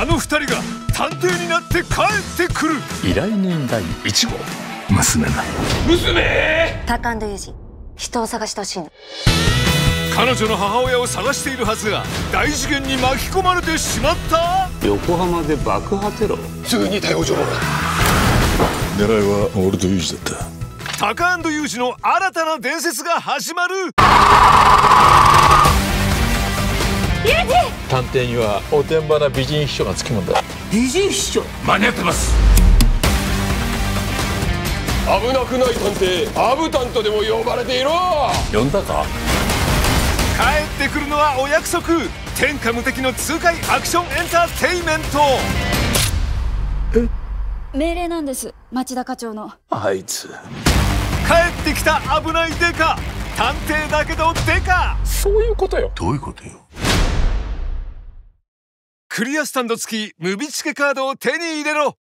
あの二人が探偵になって帰ってくる。依頼人第1号。娘だ娘！タカアンドユージ。人を探してほしいの。彼女の母親を探しているはずが大事件に巻き込まれてしまった？横浜で爆破テロ？すぐに逮捕状。を狙いは俺とユージだった。タカアンドユージの新たな伝説が始まる探偵にはおてんばな美人秘書がつきもんだ。間に合ってます。危なくない探偵アブタンとでも呼ばれていろ。呼んだか？帰ってくるのはお約束。天下無敵の痛快アクションエンターテイメント。命令なんです。町田課長の。あいつ。帰ってきた危ないデカ。探偵だけどデカ。そういうことよ。どういうことよ？クリアスタンド付きムビチケカードを手に入れろ。